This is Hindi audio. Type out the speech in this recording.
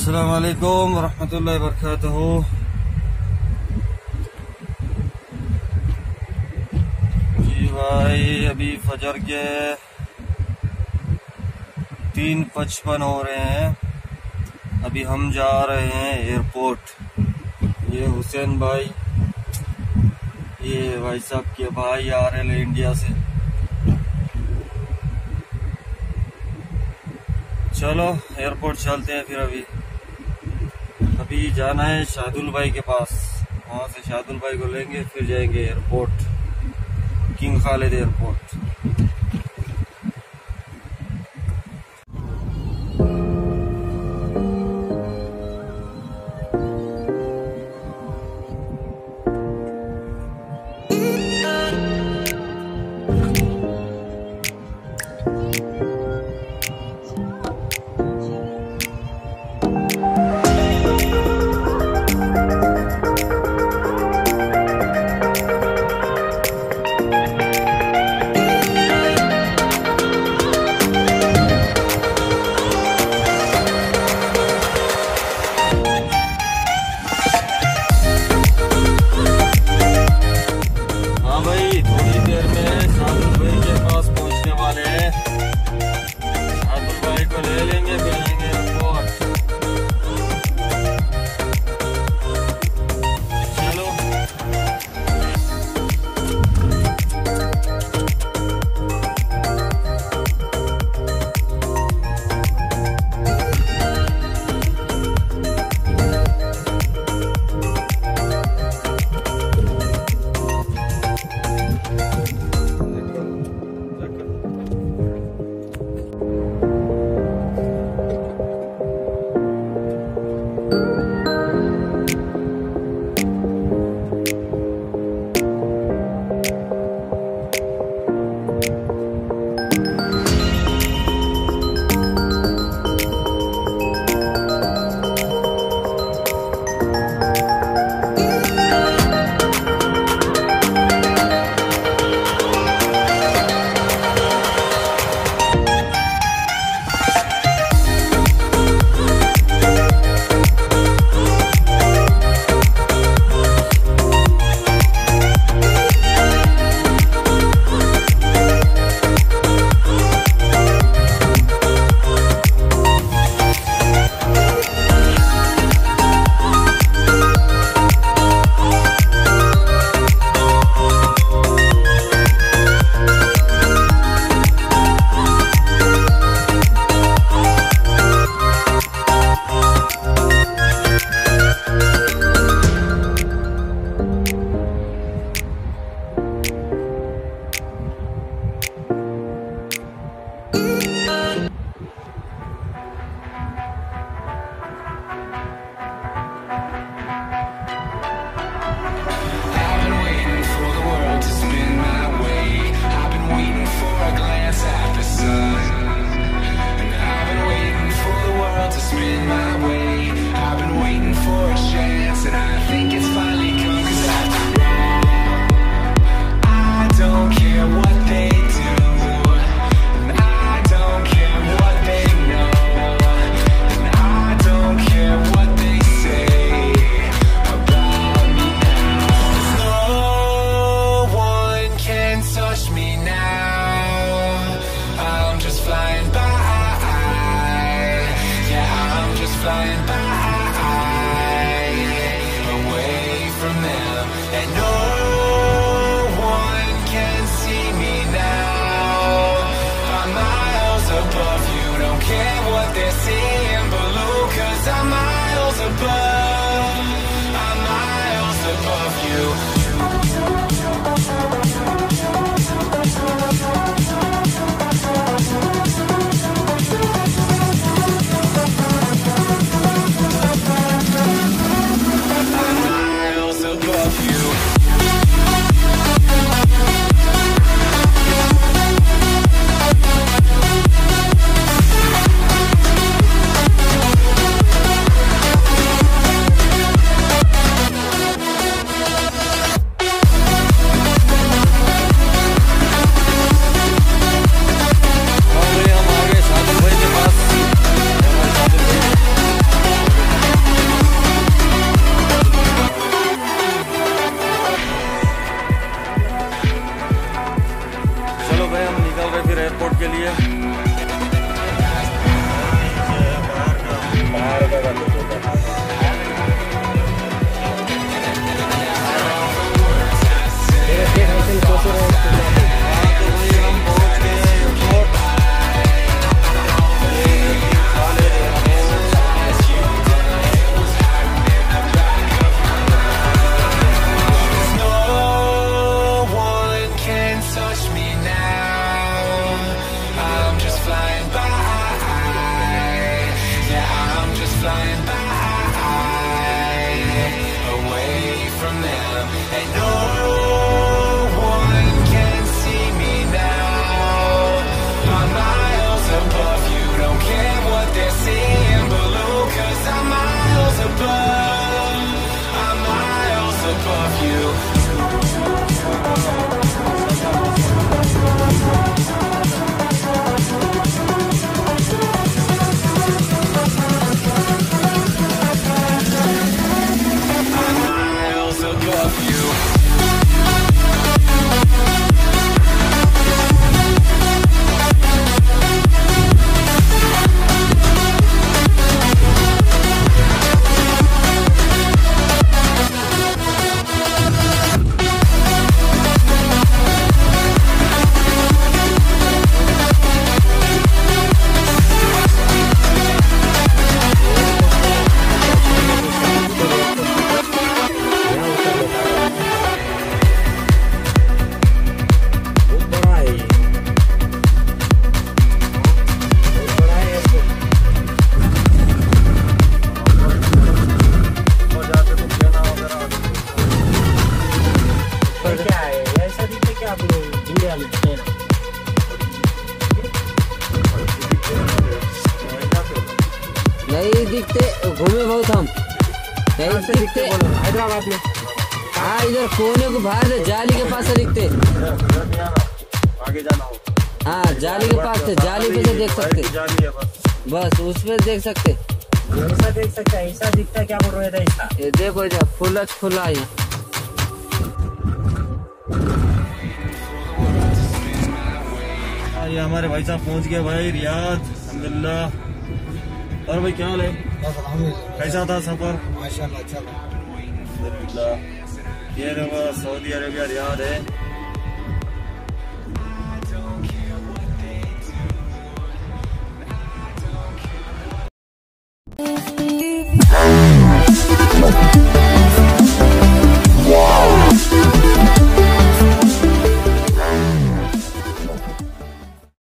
असलकम वरहमल वरक भाई, अभी फजर के तीन पचपन हो रहे हैं। अभी हम जा रहे हैं एयरपोर्ट ये हुसैन भाई, ये भाई साहब के भाई आ रहे हैं इंडिया से। चलो एयरपोर्ट चलते हैं फिर अभी। अभी जाना है शाहदुल भाई के पास। वहाँ से शाहदुल भाई को लेंगे, फिर जाएँगे airport King Khalid Airport you. ऐसा दिखते आप लोग इंडिया में चाइना नहीं दिखते घूमे बहुत हम। नहीं दिखते हैदराबाद में। हाँ इधर कोने को बाहर से जाली के पास से दिखते। आगे जाना हो। हाँ जाली के पास से जाली पे से देख सकते। बस। बस उस पे देख सकते। ऐसा देख सकते हैं ऐसा दिखता क्या बोल रहे थे इसका? ये देखो इधर खुला खुला है ये हमारे भाई साहब पहुँच गए भाई रियाद अल्हम्दुलिल्लाह। और भाई क्या हाल है? कैसा था सफ़र? अल्हम्दुलिल्लाह। ये सऊदी अरेबिया रियाद है।